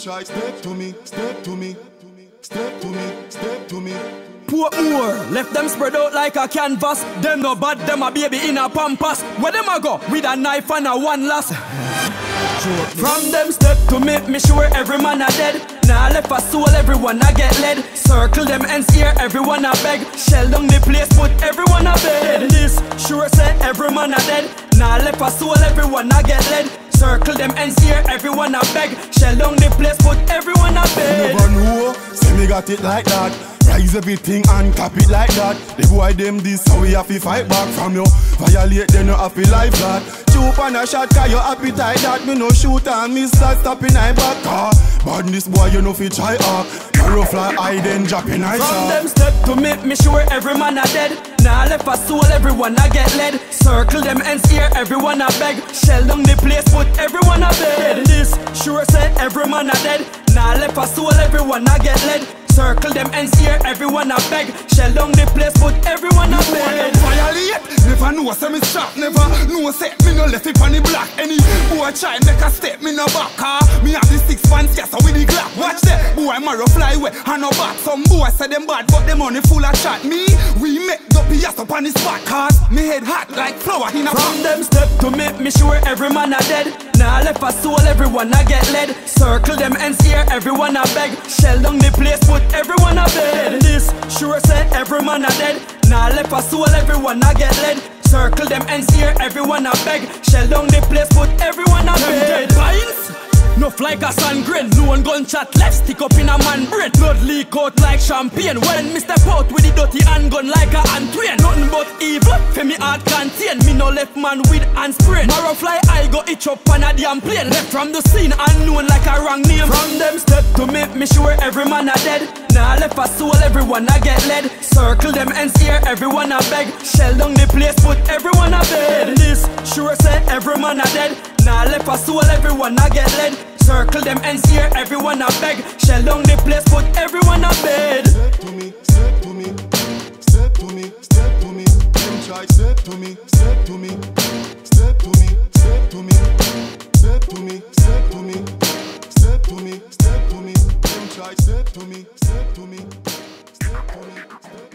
try step to me, step to me, step to me, step to me. Portmore, left them spread out like a canvas. Them no bad, them a baby in a Pampers. Where them a go? With a knife and a one last. From them step to me, me sure every man a dead. Now nah, left a soul, everyone a get led. Circle them ends here, everyone a beg. Shell down the place, put everyone a bed. This sure say every man a dead. Now nah, left a soul, everyone a get led. Circle them ends here, everyone a beg. Shell down the place, put everyone a bed. Never know, say me got it like that. Rise everything and cap it like that. The boy them this, so we have to fight back from you. Violate, then you have to life that. Shoot on a shot, cause your appetite that. Me no shoot and miss that, stop in I back car. Badness boy, you know fi try ah. up. Narrow fly high, then drop in I From them step to me, me sure every man a dead. Now nah, left a soul, everyone a get led. Circle them ends here, everyone a beg. Shell down the place, put everyone a bed. This sure said every man a dead. Now nah, left a soul, everyone a get led. Circle them ends here, everyone a beg. Shell down the place, put everyone a bed. Violate, never know say me stop, never know say me no left it on the block. Any who boy try make a step, me no back car. Me have the six pants, yes, with the away, and no back. Some boy say them bad, but them money full of chat. Me, we make the PS up on the spot, cause me head hot like flour in a From them step to me, me sure every man a dead. Now nah, left a soul, everyone a get led. Circle them ends here, everyone a beg. Shell down the place, put everyone a bed. This sure say every man a dead. Now nah, left a soul, everyone a get led. Circle them ends here, everyone a beg. Shell down the place, put everyone a bed. Vines? Nuff like a sun grain, no one gunshot left, stick up in a man brain. Blood leak out like champagne. When me step with the dirty handgun like a train. Nothing but evil, for me heart contain. Me no left man with hand sprain. Marrow fly, I go itch up on a damn plane. Left from the scene, unknown like a wrong name. From them step to me, me sure every man a dead. Now nah, left a soul, everyone a get led. Circle them ends here, everyone a beg. Shell down the place, put everyone a bed. This sure say every man a dead. Now nah, left a soul, everyone I get led. Circle them ends here, everyone I beg. Shell down the place, put everyone a bed. Step to me, step to me, step to me, step to me. Them try step to me, step to me, step to me, step to me, step to me, step to me, step to me, step to me. Them try step to me, step to me, step to me.